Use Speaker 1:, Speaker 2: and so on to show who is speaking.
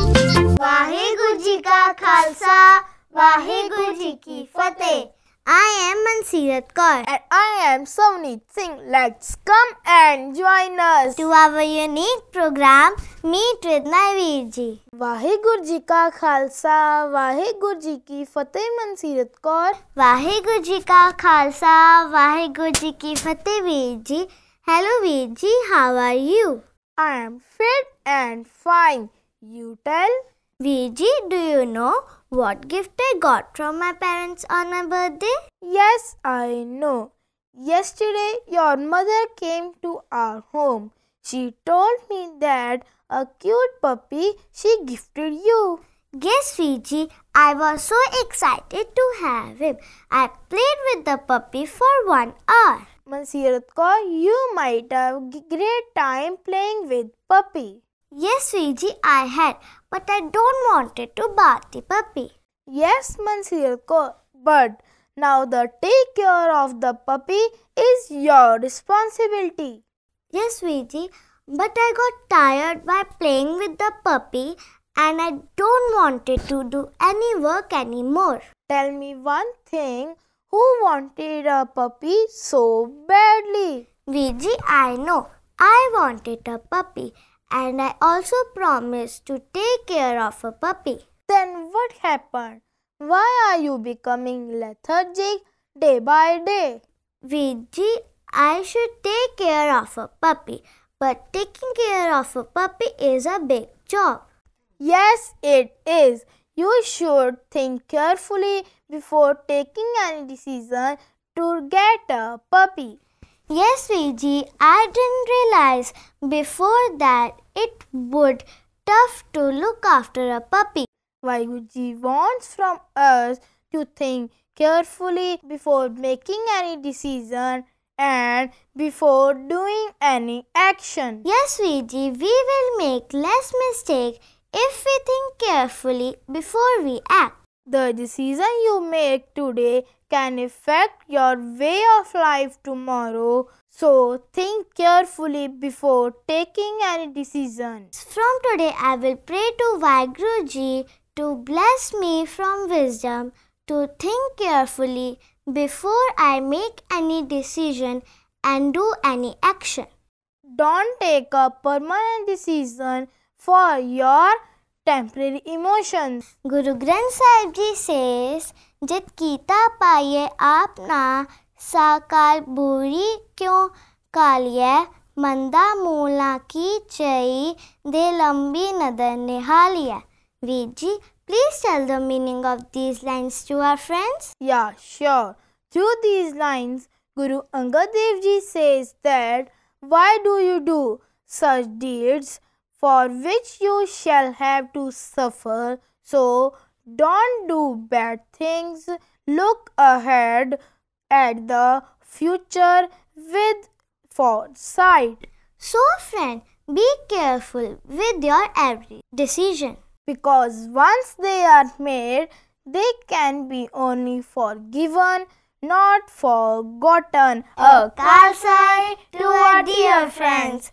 Speaker 1: वाहेगुरु जी का खालसा वाहेगुरु जी की फतेह I am Mansirat Kaur
Speaker 2: And I am Savneet Singh. Let's come and join us.
Speaker 1: to our unique program Meet with Naveer ji.
Speaker 2: Waheguru ji का खालसा वाहेगुरु जी की फतेह मनसीरत कौर
Speaker 1: वाहेगुरु जी का खालसा वाहेगुरु जी की फतेह वीर जी हेलो वीर जी how are you
Speaker 2: I am fit and fine. You tell?
Speaker 1: VG, do you know what gift I got from my parents on my birthday?
Speaker 2: Yes, I know. Yesterday, your mother came to our home. She told me that a cute puppy she gifted you.
Speaker 1: Yes, Veer ji. I was so excited to have him. I played with the puppy for one hour.
Speaker 2: Mansirat Kaur, you might have great time playing with puppy.
Speaker 1: Yes, Veer ji, I had, but I don't wanted to bath the puppy.
Speaker 2: Yes, Mansirat Kaur, but now the take care of the puppy is your responsibility.
Speaker 1: Yes, Veer ji, but I got tired by playing with the puppy and I don't wanted to do any work anymore.
Speaker 2: Tell me one thing. Who wanted a puppy so badly?
Speaker 1: Viji, I know. I wanted a puppy and I also promised to take care of a puppy.
Speaker 2: Then what happened? Why are you becoming lethargic day by day?
Speaker 1: Viji, I should take care of a puppy, but taking care of a puppy is a big job.
Speaker 2: Yes, it is. You should think carefully before taking any decision to get a puppy.
Speaker 1: Yes, Viji, I didn't realize before that it would tough to look after a puppy.
Speaker 2: Vaiguji wants from us to think carefully before making any decision and before doing any action.
Speaker 1: Yes, Viji, we will make less mistake if we think carefully before we act.
Speaker 2: The decision you make today can affect your way of life tomorrow. So think carefully before taking any decision.
Speaker 1: From today, I will pray to Vaheguru to bless me from wisdom to think carefully before I make any decision and do any action.
Speaker 2: Don't take a permanent decision for your temporary emotions.
Speaker 1: Guru Granth Sahib Ji says, कीता पाइए आप ना साकाल बुरी क्यों कालिए मंदा मूला की चई दे लंबी नदर निहालिए Veed ji, please tell the meaning of these lines to our friends.
Speaker 2: Yeah, sure. Through these lines, Guru Angad Dev Ji says that why do you do such deeds for which you shall have to suffer? So don't do bad things. Look ahead at the future with foresight.
Speaker 1: So, friend, be careful with your every decision.
Speaker 2: because once they are made, they can be only forgiven, not forgotten.
Speaker 1: A Khalsa to our dear friends.